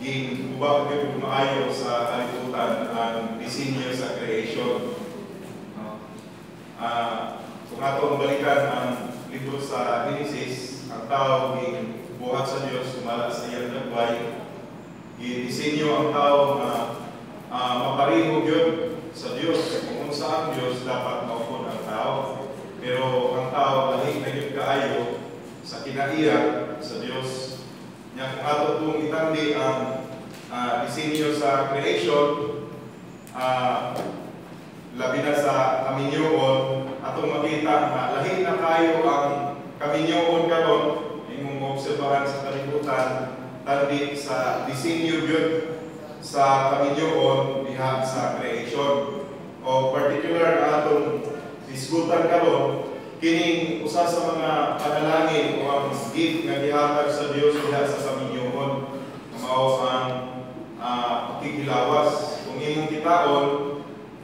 ginubag yung maayo sa kalibutan ang disenyo sa creation. No? Ah, kung atong balikan ang libro sa Genesis, ang tao buhat sa Dios sumala sa iyang nagway. Gidisenyo ang tao na uh, mapareho yun sa Dios. Kung saan Dios dapat maupon ang tao. Pero ang tao lahi na yun kaayo sa kinaiya sa Dios. Nya kung ato kung itandi ang uh, disenyo sa creation, uh, labi na sa kaminyoon, atong makita na lahi na kayo ang kaminyoon karon. Imong obserbahan sa kalibutan tandi sa disenyo yun sa kaminyoon diha sa creation. O particular atong diskutan karon kining usa sa mga panalangin o ang gift nga gihatag sa Dios diha sa kaminyoon mao ang uh, pakikilawas kung imong kitaon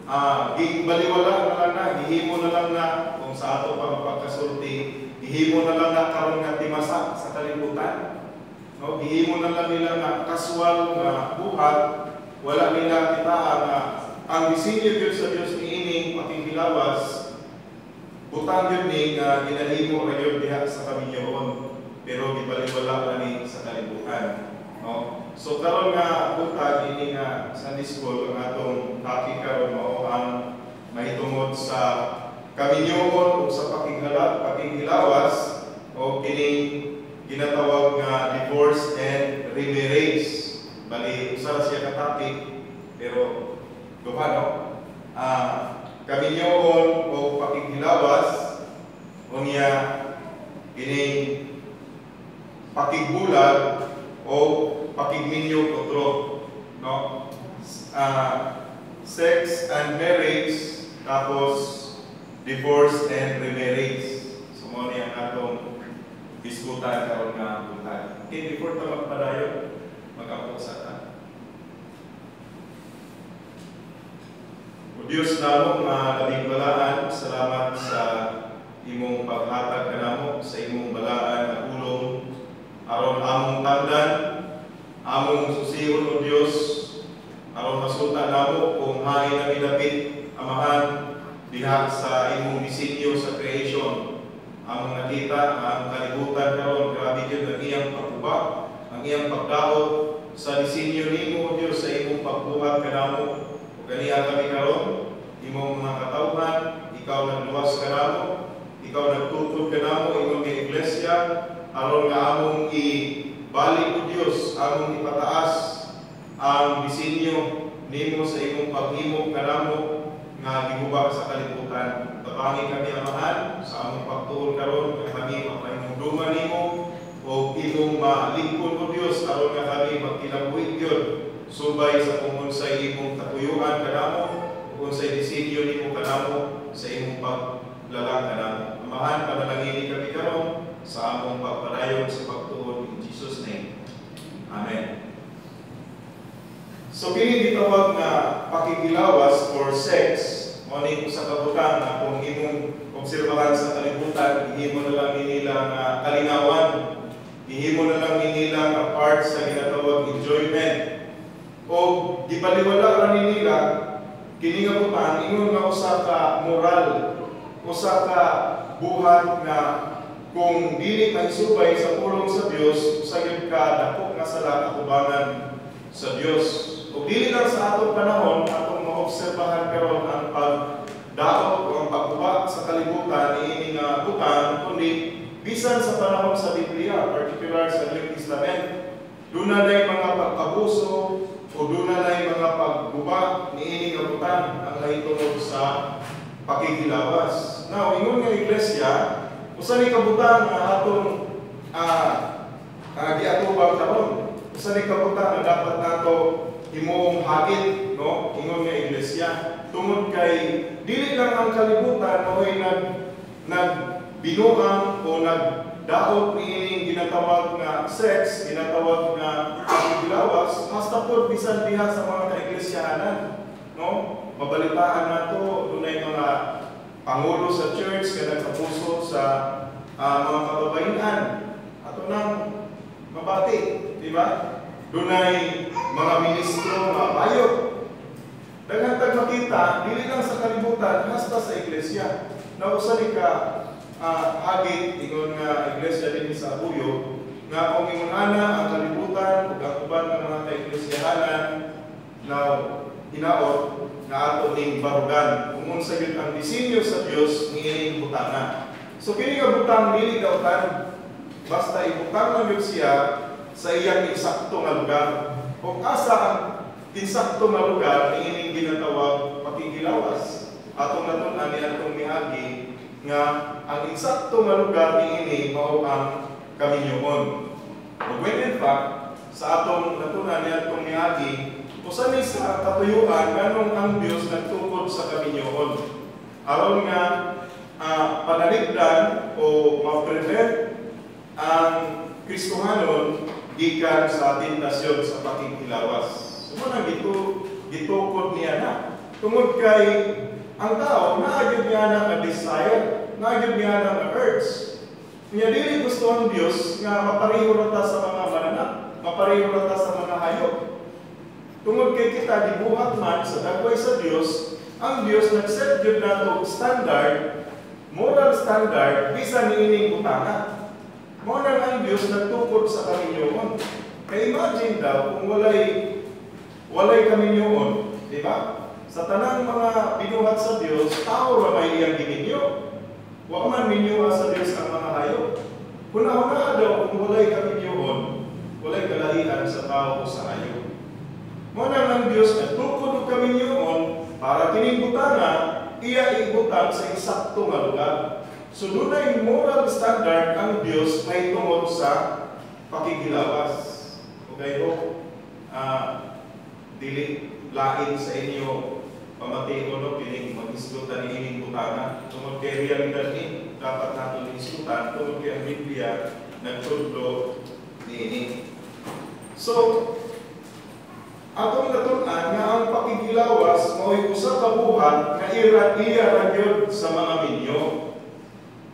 uh, gibaliwala na lang na gihimo na lang na kung sa ato pang pagkasulti gihimo na lang na karon nga timasa sa kalibutan. No gihimo na lang nila nga kaswal nga buhat. Wala nila kita nga ang disenyo gyud sa Dios niining pakikilawas butang yun ni nga ginahimo ra yun diha sa kaminyoon pero gibaliwala ra ni sa kalibutan no so karon nga butang ini nga Sunday school ang atong topic karon mao ang mahitungod sa kaminyoon o sa pakinghala pakikilawas o kining ginatawag nga divorce and remarriage. Bali, usa siya ka topic, pero duha no? Ah, kaminyoon o pakighilawas o niya ining pakigbulag o pakigminyo kutro no ah, sex and marriage tapos divorce and remarriage so mo niya atong diskutan karon nga buntag. Okay, before ta magpadayon, mag-ampo sa ta. O Diyos namo nga labing balaan, salamat sa imong paghatag kanamo sa imong balaan na ulong aron among tandan, among susihon o Dios aron masulta namo kung hain na midapit amahan diha sa imong disenyo sa creation. Ang nakita ang kalibutan karon grabe gyud ang iyang pagkuba ang iyang pagdaot sa disenyo nimo Dios sa imong pagbuhat kanamo ug kaniya kami karon imong mga katawhan ikaw nagluwas kanamo ikaw nagtutud kanamo imong iglesia aron nga among ibalik o Dios among ipataas ang disenyo nimo sa imong paghimo kanamo nga giguba sa kalibutan. Tabangi kami amahan sa among pagtuon karon nga kami mapahinumduman nimo o imong malingkod o Dios aron nga kami magkilabuhi gyud subay sa kung unsay imong katuyuan kanamo ug unsay disenyo nimo kanamo sa imong paglalang kanamo. Amahan panalangin kami karon sa among pagpadayon sa pagtuon in Jesus name. Amen. So kini gitawag nga pakikilawas or sex Ngunit sa kabutan na kung imong obserbahan sa kalibutan, ihimo na lang nila nga kalingawan, ihimo na lang nila nga part sa ginatawag enjoyment. O gipaliwala ra nila kini nga butan ingon nga usa ka moral, usa ka buhat nga kung dili kay subay sa pulong sa Dios usa gyud ka dako nga sala kakubangan sa Dios. O dili lang sa atong panahon atong maobserbahan karon ang pagdaot o ang pagkuha sa kalibutan ni nga butan kundi bisan sa panahon sa Biblia, particular sa New Testament, na mga pag-abuso o doon na mga pagguba ni ini nga butan ang nahitungod sa pakikilawas. Now, ingon nga iglesia, usa ni kabutan nga atong uh, uh, giatubang karon. Usa ni kabutan nga dapat nato imong hagit no ingon nga iglesia tungod kay dili lang ang kalibutan mao'y nag nag binuang o nagdaot niining ginatawag nga sex, ginatawag nga pagbilawas, hasta po bisan diha sa mga kaiglesyaanan. No? Mabalitaan nato dunay mga pangulo sa church nga nagkapuso sa ah, mga kababayan ato nang mabati, di ba? Dunay mga ministro nga payo. Daghang makita dili lang sa kalibutan hasta sa iglesia. Na usa ni ka ah, hagit ingon nga iglesia din sa Abuyo nga kung ingon ana ang kalibutan ug ang uban nga mga kaiglesiyahanan na hinaot nga ato ning barugan kung unsa gyud ang disenyo sa Dios niining butana. So kini nga butang dili dautan basta ibutang gyud siya sa iyang insakto nga lugar. Kung asa ang insakto nga lugar niining ginatawag pakikilawas. Atong natun-an ni atong miagi nga ang insakto nga lugar niini mao ang kaminyoon. Ug when in fact sa atong natunan ni atong miagi usa ni sa katuyuan nganong ang Dios nagtukod sa kaminyoon. Aron nga ah, panaligdan o ma-prevent ang Kristohanon gikan sa tentasyon sa pakikilawas. So mo gito gitukod niya na. Tungod kay ang tao naagid niya na nga desire, naagid niya na nga urge. Niya dili gusto ang Dios nga mapareho ra ta sa mga manana, mapareho ra ta sa mga hayop. Tungod kay kita gibuhat man sa dagway sa Dios, ang Dios nag-set gyud nato standard, moral standard bisan niining utanga. Mo na ang Dios nagtukod sa kaminyoon. Kay imagine daw kung walay walay kaminyoon, di ba? Sa tanang mga binuhat sa Dios, tao ra may iyang gininyo. Wa man minyo sa Dios ang mga hayop. Kuna-una daw kung walay kaminyoon, walay kalahian sa tao o sa hayop. Mo na ang Dios nagtukod og kaminyoon para kining butana iya ibutang sa eksakto nga lugar. So dunay moral standard ang Dios may tungod sa pakikilawas. Okay ho? Ah, dili lain sa inyo pamati no kining mag-islutan ni ining butana. Tungod kay realidad ni dapat nato islutan tungod kay ang Biblia nagtudlo ni ini. So, atong natunan nga ang pakikilawas mao'y usa ka buhat nga ira iya ra gyud sa mga minyo.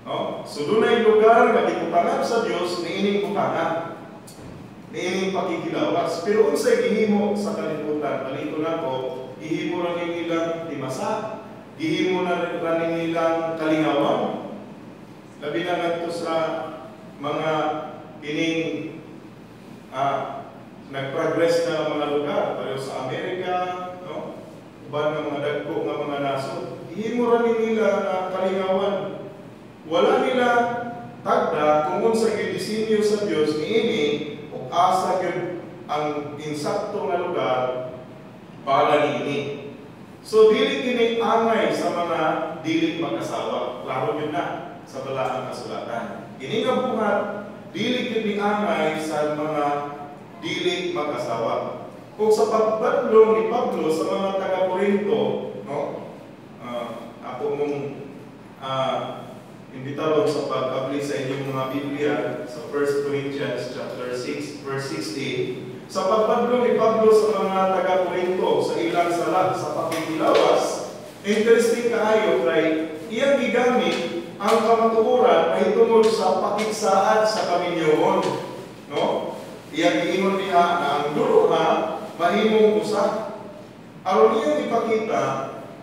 No? So dunay lugar nga gibutangan sa Dios niining butangan. Niining pakikilawas. Pero unsay gihimo sa kalibutan, palito na ko, gihimo ra ning ilang timasa, gihimo na ra ning ilang kalingawan. Labi na ngadto sa mga ining ah, nag-progress na mga lugar, pareho sa Amerika, no? Uban nga mga dagko nga mga nasod. Gihimo ra ning nila na kalingawan wala nila tagda kung unsa gyud disenyo sa Dios niini ug asa gyud ang insakto nga lugar para niini. So dili kini angay sa mga dili mag-asawa. Klaro gyud na sa balaang kasulatan. Kini nga buhat dili gyud ni angay sa mga dili mag-asawa. Kung sa pagbadlong ni Pablo sa mga taga-Korinto, no? Ah, ako mong ah, imbitado sa pag-apply sa inyong mga Biblia sa 1 Corinthians chapter 6 verse 16 sa pagpadlo ni Pablo sa mga taga-Korinto sa ilang sala sa pakikilawas interesting kaayo kay iyang gigamit ang kamatuoran ay tungod sa pakigsaad sa kaminyoon no? Iyang giingon niya na ang dulo na mahimong usa. Aron iyang ipakita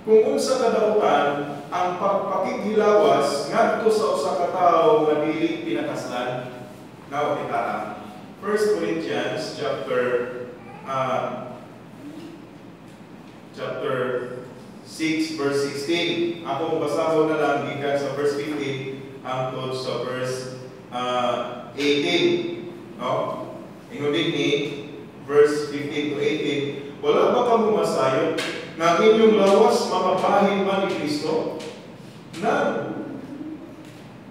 kung unsa kadautan ang pagpakighilawas ngadto sa usa ka tawo nga dili pinakaslan. Now, kita 1 Corinthians chapter uh, chapter 6 verse 16. Ako basahon na lang gikan sa verse 15 hangtod sa verse uh, 18. No? Ingon ni verse 15 to 18, wala ba kamo masayon nga inyong lawas mamabahin man ni Kristo? Na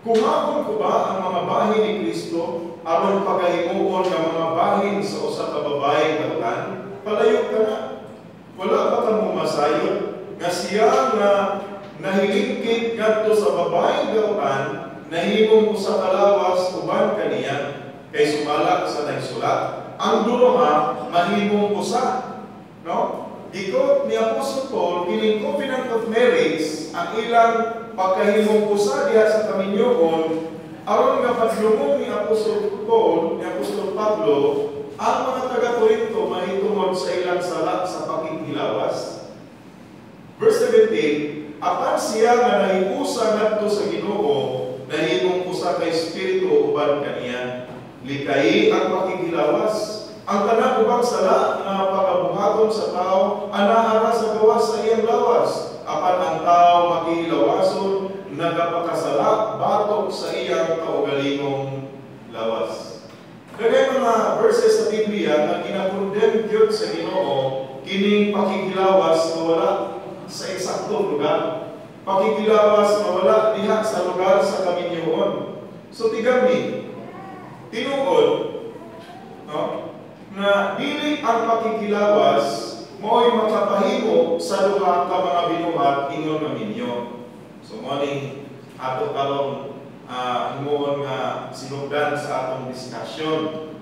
kumakon ko ba ang mamabahin ni Kristo aron pagahimuon nga mamabahin sa usa ka babae kautan? Palayo ka na. Wala ba kamo masayon nga siya nga nahilingkit ngadto sa babae kautan nahimong usa ka lawas uban kaniya kay sumala sa nagsulat ang duroha mahimong usa no Ikot ni Apostle Paul, kining covenant of marriage, ang ilang pagkahimong usa diha sa kaminyoon, aron nga padlumon ni Apostol Paul, ni Apostol Pablo, ang mga taga-Korinto mahitungod sa ilang sala sa pakighilawas. Verse 17, apan siya nga nahiusa ngadto sa Ginoo, nahimong usa ka espiritu uban kaniya. Likay ang pakighilawas. Ang tanan ubang sala nga pagabuhaton sa tao anahara sa gawas sa iyang lawas. Apan ang tao makihilawason nagapakasala batok sa iyang kaugalingong lawas. Kaya mga verses sa Biblia nga kinakondem gyud sa Ginoo kining pakikilawas nga wala sa eksaktong lugar. Pakikilawas nga wala diha sa lugar sa kaminyoon. So tigami, tinuod, no, na dili ang pakikilawas mo'y makapahimo sa duha ka mga binuhat ingon nga minyo. So mo ni ato karon uh, himuon nga sinugdan sa atong discussion.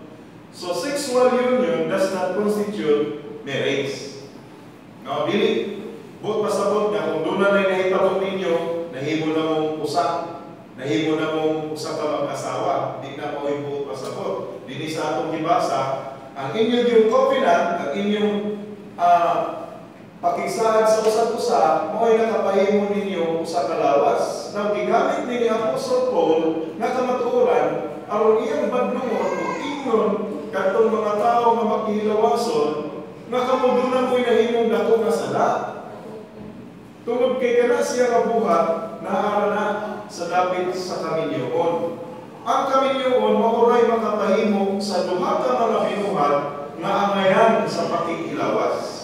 So sexual union does not constitute marriage. No, dili buot pasabot nga kung doon na nahitabo ninyo, nahimo na mong usa, nahimo na mong usa ka mag-asawa, di na mo buot pasabot. Dini sa atong gibasa, ang inyong yung covenant, ang inyong uh, pakigsahad sa usa usa mo'y nakapahimo ninyo sa kalawas na gigamit ni Apostol Paul na kamatuoran aron iyang badlungon ug ingon kadtong mga tao nga maghilawason nga kamudunan mo'y nahimong dako nga sala. Tungod kay kana siya nga buhat naara na sa dapit sa kaminyoon ang kaminyoon mauray makapahimo sa duha ka mga binuhat nga angayan sa pakikilawas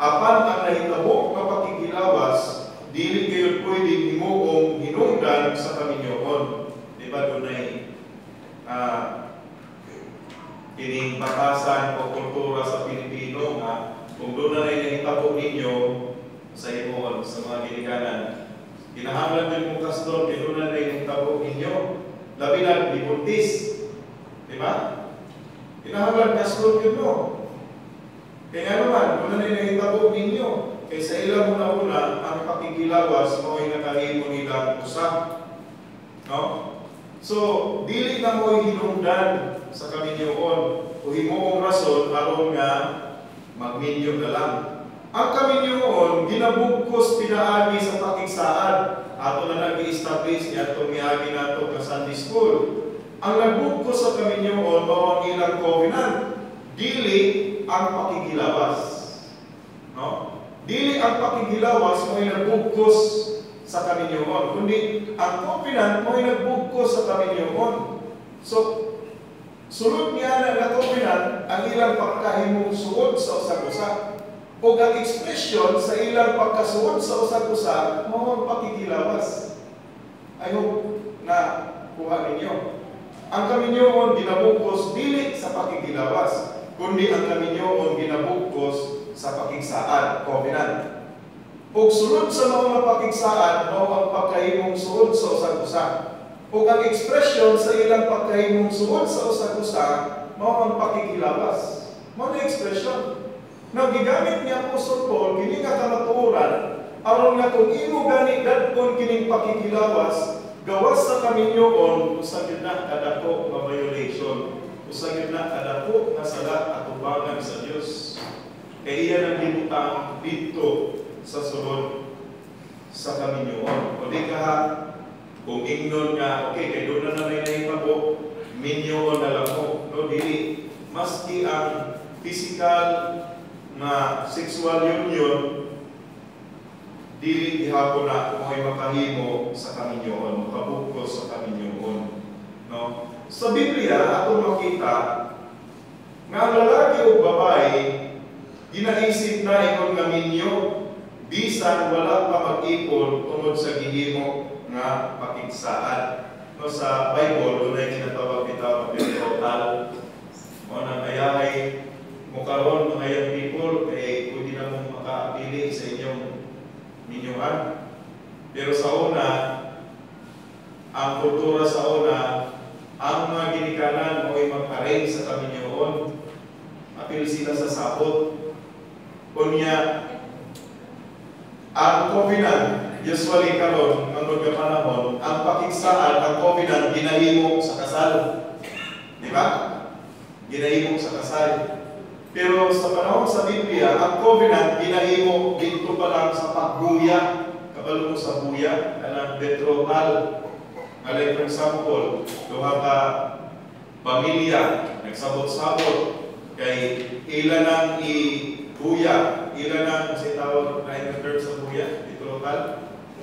apan ang nahitabo nga pakikilawas dili kayo pwede himuong hinungdan sa kaminyoon di ba dunay? Uh, kining batasan o kultura sa Pilipino nga kung doon na nahitabo ninyo sa imoon sa mga ginikanan kinahanglan din mong kasdor kay doon na nahitabo ninyo labi na ibuntis di ba? Kinahanglan kasdor yun mo kaya naman, kung na ninahitabo ninyo, kay sa ilang una-una, ang pakikilawas mo ay nakahimo nila usap. No? So, dili na mo hinungdan sa kaminyoon o himuong rason aron nga magminyo na lang. Ang kaminyoon, ginabugkos pinaagi sa pakigsaad. Ato na nag-i-establish ni atong miagi nato ka Sunday School. Ang nagbugkos sa kaminyoon mao ang ilang covenant. Dili ang pakikilawas. No? Dili ang pakikilawas mo nagbugkos sa kaminyoon, kundi ang covenant mo nagbugkos sa kaminyoon. So, sulod niya na na covenant ang ilang pagkahimong suod sa usag-usa. O ang expression sa ilang pagkasuod sa usag-usa, mo ang pakikilawas. I hope na kuha ninyo. Ang kaminyoon ginabugkos dili sa pakikilawas kundi ang kaminyoon ginabugkos sa pakigsaad, covenant. Ug sulod sa mga pakigsaad, mao ang pagkahimong suod sa usag-usa. Ug ang expression sa ilang pagkahimong suod sa usag-usa, mao ang pakikilawas. Mao ang expression. Nang gigamit ni Apostol Paul kini nga kamatuoran aron nga kung imo gani dadkon kining pakikilawas gawas sa kaminyoon sa gid na kadako nga violation usagid na kadako nga salat at tubangan sa Dios kay iya nang libutang dito sa sulod sa kaminyoon. O di ka kung ingnon nga okay kay doon na may nahipabo minyoon na lang mo. No dili maski ang physical na sexual union dili gihapon na mo ay makahimo sa kaminyoon makabukos sa kaminyoon. No sa Biblia, atong makita nga lalaki o babae ginaisip na ikon nga minyo bisan wala pa mag-ipon tungod sa gihimo nga pakigsaan. No, sa Bible, doon ay kinatawag bitaw total. Mo nang ayahay mo karon mga young people kay pwede na mong makaapili sa inyong minyuhan. Pero sa una, ang kultura sa una, ang mga ginikanan mo ay mag-arrange sa kaminyoon. Apil sila sa sabot. Kunya, ang covenant, usually karon ang mga panahon, ang pakigsaan, ang covenant, ginahimo sa kasal. Di ba? Ginahimo sa kasal. Pero sa panahon sa Biblia, ang covenant, ginahimo dito pa lang sa pagbuya. Kabalo mo sa buya, kanang betrothal. Alay, for example, duha ka pamilya, nagsabot-sabot, kay ilan ang i-buya, ilan ang, kasi tawag na yung term sa buya, betrothal,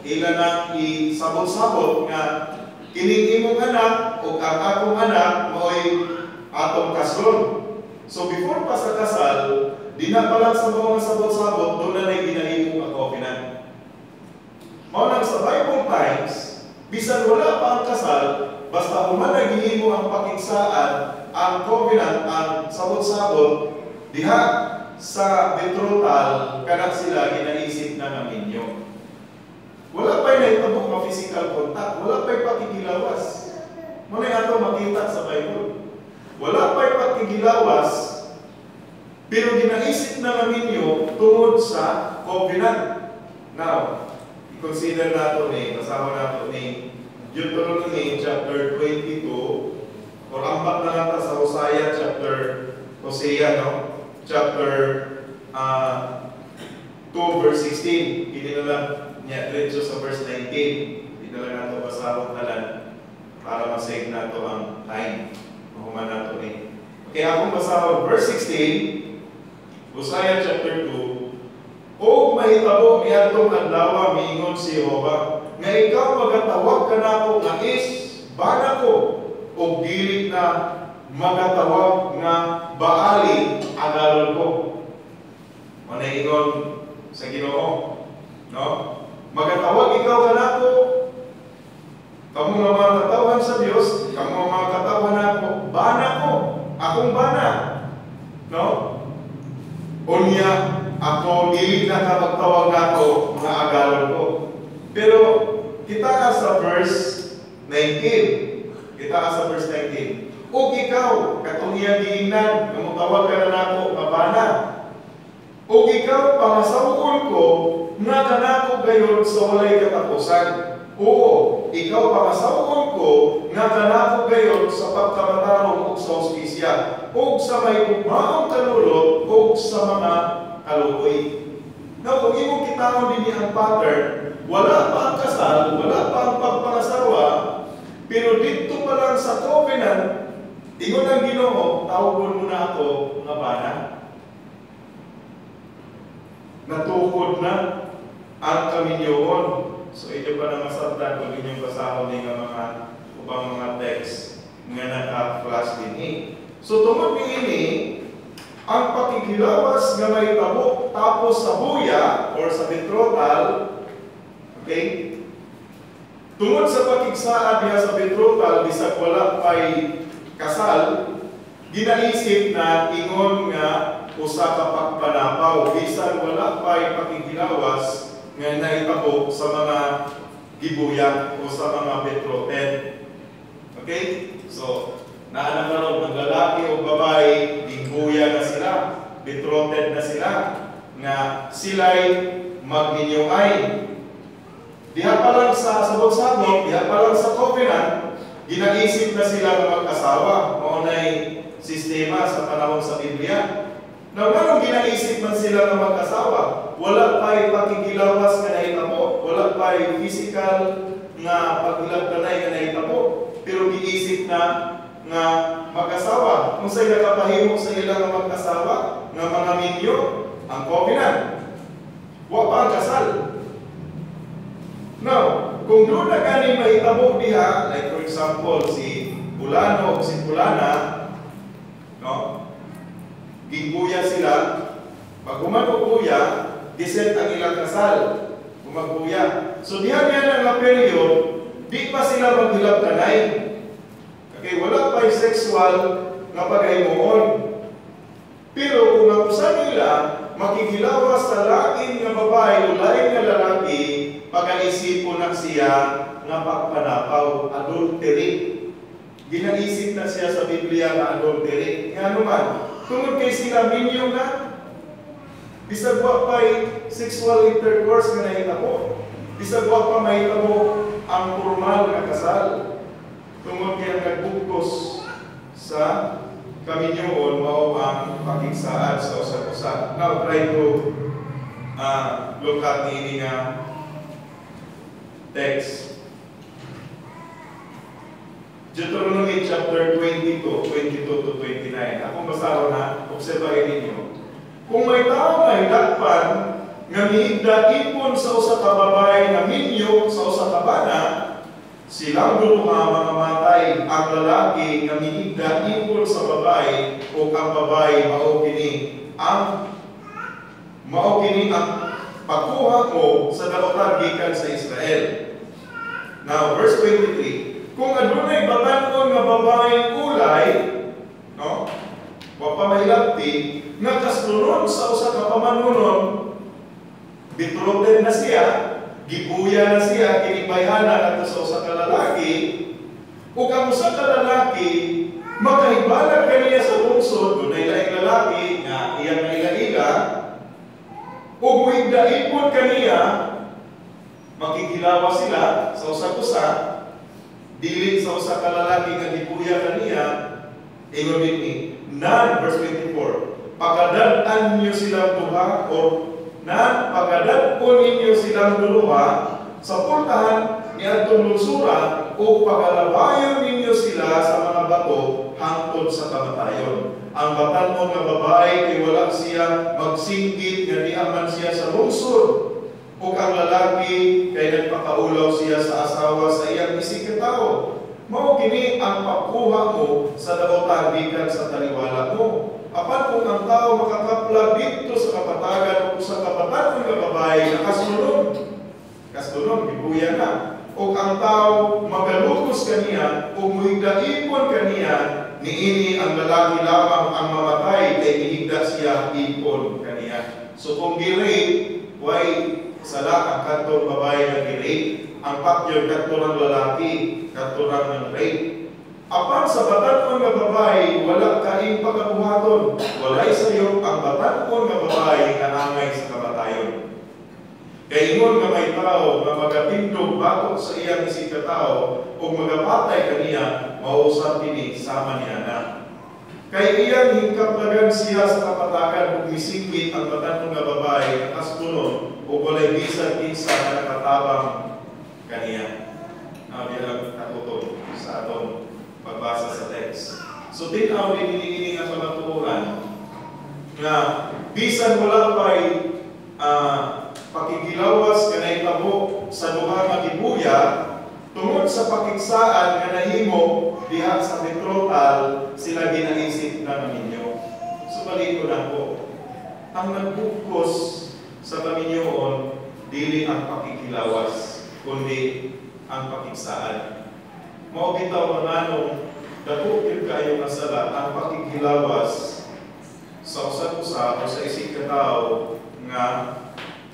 ilan ang i-sabot-sabot nga kining imong anak o ang akong anak mo'y atong kasron. So before pa sa kasal, di na pa sa mga sabot-sabot, doon na na ginahimo ang covenant. Sa Bible times, bisan wala pa ang kasal, basta human naghihimo ang pakigsaan, ang covenant, ang sabot-sabot, diha sa betrothal, kanak sila ginaisip na ng inyo. Wala pa yung nahitabo nga physical contact, wala pa yung pakikilawas. Muna yung ato makita sa Bible. Wala pa yung pakikilawas, pero ginaisip na namin nyo tungod sa covenant. Now, i-consider nato ni, kasama nato ni Deuteronomy chapter 22, or ampat na ta sa Hosea chapter, Hosea, no? Chapter uh, 2 verse 16. Hindi na lang niya diretso sa verse 19. Hindi na lang nato basahon na lang para masave nato ang time. Mahuman nato ni. Okay, akong basahon verse 16, Hosea chapter 2, O mahitabo niadtong adlaw miingon si Jehova, nga ikaw magatawag ka nako nga is bana ko o dili na magatawag nga baali agalon ko. Manaingon sa Ginoo, no? Magatawag ikaw ka nako Kamu nga mga katawan sa Diyos, kamu nga mga katawan nako, bana ko, akong bana. No? Unya, ako dili na ka magtawag nako mga agalon ko. Pero kita ka sa verse 19. Kita ka sa verse 19. O ikaw, katong iyang giingnan, nga mutawag ka na nako nga bana. O ikaw, pangasawon ko, nga kanako gayon sa walay katapusan. Oo, ikaw pangasawon ko, nga kanako gayon sa pagkamatarong ug sa hospisya, ug sa may ugmaong kanulot, ug sa mga kaluoy. Now, kung imong kitahon din ang pattern, wala pa ang kasal, wala pa ang pagpangasawa, pero dito pa lang sa covenant, ingon ang ginoo, tawagon mo na ako nga bana. Natukod na ang kaminyoon. So, inyo pa na masabtan kung inyong basahon ni nga mga upang mga text nga naka-flash din eh. So, tungod ni ini, ang pakikilawas nga may tabo tapos sa buya or sa betrothal, okay? Tungod sa pakigsaa diha sa betrothal, bisag wala pa'y kasal, ginaisip na ingon nga usa ka pagpanapaw, bisan wala pa'y pakikilawas nga naitabo sa mga gibuya o sa mga betrothed. Okay? So, naana karon ng lalaki o babae, gibuya na sila, betrothed na sila, nga sila'y magninyongay. Diha pa lang sa sabot-sabot, diha pa lang sa covenant, ginaisip na sila ng mag-asawa. Maunay sistema sa panahon sa Biblia. Now, anong ginaisip man sila ng mag-asawa? Wala pa'y pakikilawas nga nahitabo. Wala pa'y physical nga paghilabtanay nga nahitabo. Pero giisip na nga mag-asawa. Kung sa'y nakapahimo sa ilang nga mag-asawa, nga mga minyo, ang covenant. Wa pa ang kasal. Now, kung doon na ganing mahitabo diha, like for example, si Bulano o si Bulana, no? Giguya sila, pag umagbuya, giset ang ilang kasal, umagbuya. So diha niya nga period, di pa sila maghilap kanay. Okay, wala pa yung sexual nga pagaymoon. Pero kung ang usa nila makikilawas sa laking nga babae o laing nga lalaki, pag-aisipon na siya nga pagpanapaw, adultery. Ginaisip na siya sa Biblia nga adultery. Nga naman, tungod kay sila minyo nga, bisag wa pa'y sexual intercourse nga nahitabo. Bisag wa pa mahitabo ang formal nga kasal. Tungod kaya nagbukos sa kaminyoon mao ang pakigsaad sa usa-usa. Now try to uh, look at ini nga text. Deuteronomy chapter 22, 22 to 29. Akong basaron na, obserbahin ninyo. Kung may tao na hidakpan, nga miigda sa usa ka babae nga minyo sa usa ka bana, silang duha mga matay ang lalaki nga miigda ipon sa babae o ang babae mao kini ang mao kini ang pagkuha mo sa daotan gikan sa Israel. Now, verse 23. Kung adunay batanon nga babaeng ulay, no? Wa pa mahilabti, nga kasunod sa usa ka pamanunon, bitruten na siya, gibuya na siya, kinibayhana ato sa usa ka lalaki, ug ang usa ka lalaki, makahibalag kaniya sa bungsod, dunay laing lalaki nga iyang naila-ila, ug muigdaipon kaniya, makikilawa sila sa usa-usa, dili sa usa ka lalaki nga gibuya kaniya, ingon ni nan verse 24 pagkadad-an niyo silang duha o nan pagkadad po ninyo silang duluha sa pultahan ni atong lungsura o pagalabayan ninyo sila sa mga bato hangtod sa kamatayon. Ang batanon nga babae kay wala siya magsinggit nga niaman siya sa lungsod o ang lalaki kay nagpakaulaw siya sa asawa sa iyang isikataw. Mao kini ang pagkuha mo sa daotan gikan sa taliwala mo. Apan kung ang tao makakapla dito sa kapatagan o sa kapatagan nga babae na kasunod, kasunod, gibuya na. O ang tao magalukos kaniya o muhigdaipon kaniya, niini ang lalaki lamang ang mamatay kay ihigda siya ipon kaniya. So kung girate, why sala ang katong babae nga girate, ang pakyo katong ng lalaki, katong ng rape. Apan sa batanon nga babae, wala kaing pagkabuhaton. Walay sa iyo ang batanon nga babae nga angay sa kamatayon. Kay ingon nga may tao nga magatindog batok sa iyang isikatao o magapatay kaniya, mausap kini sama niya na. Kay iyang hingkaplagan siya sa kapatagan ug misingwit ang batanon nga babae nga kastunon o walay bisan kinsa nga nakatabang kaniya. Di lang natuto sa atong pagbasa sa text. So, din ang mga tuuran nga bisan wala pa'y uh, pakikilawas nga naitabo sa duha nga gibuya tungod sa pakigsaan nga nahimo diha sa betrotal sila ginaisip na ninyo. So, balik ko na po. Ang nagbukos sa kaminyoon, dili ang pakikilawas, kundi ang pakigsaan. Mao bitaw mananong dako gyud kayo nga sala ang pakikilawas sa usa-usa o sa isig ka tao nga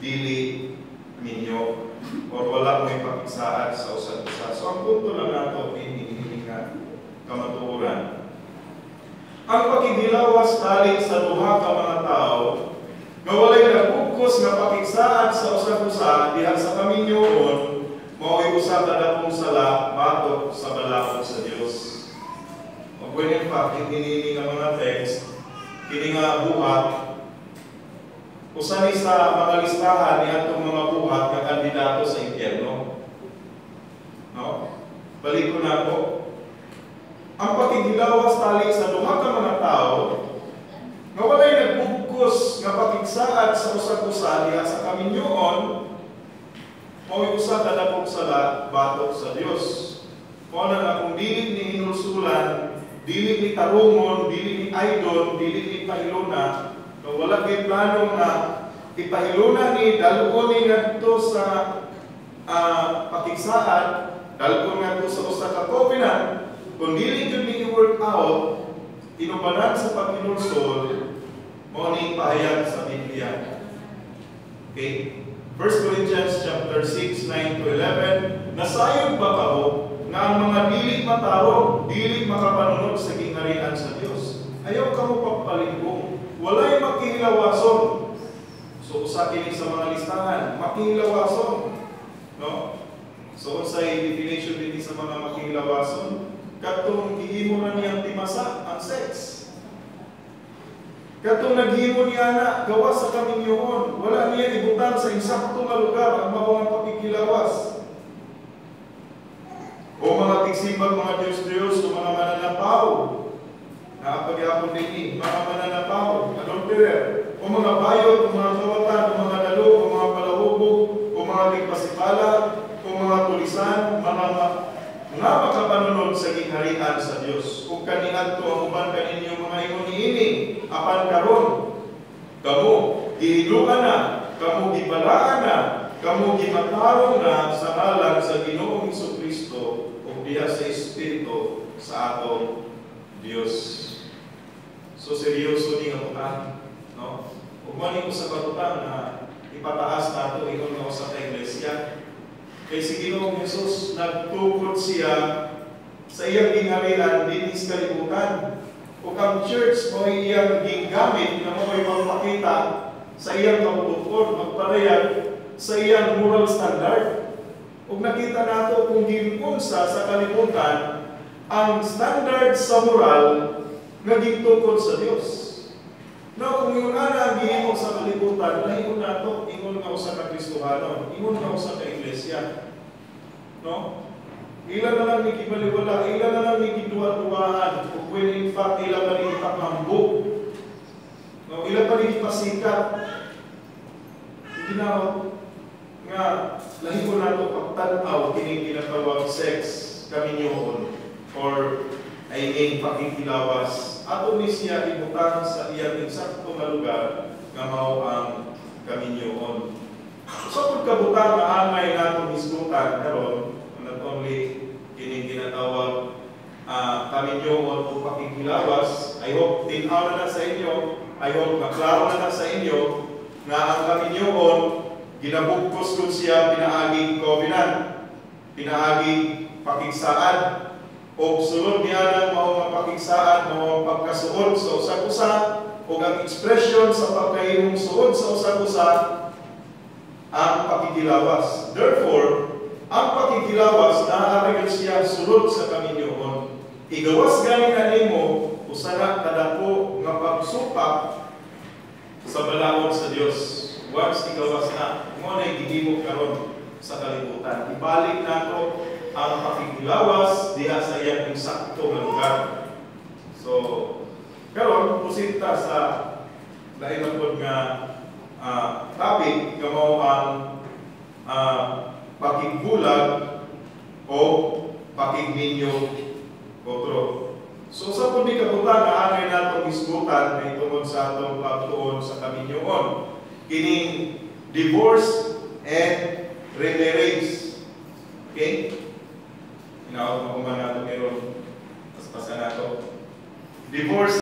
dili ninyo o wala may pakigsaan sa usa-usa. So ang punto lang nato ini nga kamatuoran. Ang pakikilawas tali sa duha ka mga tao nga walay nagkukos nga pakigsaan sa usa-usa diha sa kaminyoon Mao usa ka dakong sala batok sa balakog sa Dios. Ug when in fact hindi nga mga text kini nga buhat usa ni sa mga listahan ni atong mga buhat nga kandidato sa impyerno. No? Balik ko na po. Ang pakigilawas tali sa duha ka mga tao nga walay nagbugkos nga pakigsaad sa usa-usa diha sa kaminyoon Mao usa ka dakong sala batok sa Dios. Mao na nga kung dili ni hinulsulan, dili ni tarungon, dili ni idol, dili ni pahiluna, kung wala kay plano nga ipahiluna ni dalgon ni ngadto sa uh, pakigsaan, dalgon ngadto sa usa ka covenant, kung dili gyud ni work out, inubanan sa paghinulsol, mao ni pahayag sa Biblia. Okay? 1 Corinthians chapter 6, 9 to 11, Nasayod ba kao nga ang mga dili matarong, dili makapanunod sa gingharian sa Dios? Ayaw ka mo pagpalingkong, walay makihilawason. So, usa kini sa mga listahan, makihilawason. No? So sa definition din sa mga makilawason, katong gihimo na niyang timasa ang sex. Katong naghimo niya na gawa sa kaminyoon, wala niya ibutan sa insakto nga lugar ang mga pakikilawas. O mga tigsimbag mga Diyos-Diyos o mga mananapaw, na pagyapon din mga mananapaw, adulterer, o mga bayot, o mga kawatan, o mga lalo, o mga palahubog, o mga ligpasipala, o mga tulisan, mga nga makapanunod sa gingharian sa Dios. Kung kaniadto ang uban kaninyo mga ingon niini, apan karon kamo gihiluan na, kamo gibalaan na, kamo gimatarong na sa ngalan sa Ginoong Kristo o diha sa Espiritu sa atong Dios. So seryoso ni nga utang, no? Ug man sa katutang na ipataas nato ingon nga ka iglesia kay si Ginoong Jesus nagtukod siya sa iyang gingharian din is kalibutan. O ang church mo iyang gingamit na mo magpakita sa iyang kabutukod, magparehag sa iyang moral standard. Ug nakita nato kung ginunsa sa kalibutan ang standard sa moral nga gitungkol sa Dios. No, kung yun ana ang gihimo sa kalibutan, lahiyon nato ingon nga usa ka Kristohano, ingon nga usa ka iglesia. No? Ila na lang ni kibaliwala, ila na lang ni kiduwa-duwaan, when in fact ila pa ni ipakambok. No, ila pa ni ipasikat. Ginawa nga lahiyon nato pagtanaw kini ginatawag sex kami niyoon or I mean pakikilawas ato ni siya ibutang sa iyang eksakto nga lugar nga mao ang kaminyoon. So kung kabutang nga angay nato isgutan karon not only kini ginatawag uh, kaminyoon o pakikilawas, I hope tinaw na, na sa inyo, I hope maklaro na, na sa inyo nga ang kaminyoon ginabugkos ko siya pinaaging covenant, pinaaging pakigsaan, o sulod niya ng mga mga pakigsaan, mga pagkasuod sa usa-usa, o ang expression sa pagkahimong suod sa usa-usa, ang pakikilawas. Therefore, ang pakikilawas naaaring siya sulod sa kaminyoon. Igawas gani na nimo usara kadako nga pagsupak sa balaod sa Dios. Once igawas na, mo na gihimo karon sa kalibutan. Ibalik nato ang pakikilawas diha sa iyang insakto nga lugar. So, karon pusita sa dahil na nga uh, topic nga mao ang uh, pakigbulag o pakigminyo otro. So sa ni kabutan nga anay natong isgutan may tungod sa atong pagtuon sa kaminyoon kining divorce and remarriage. Okay? Inaot mo kung ba nato meron paspasa nato. Divorce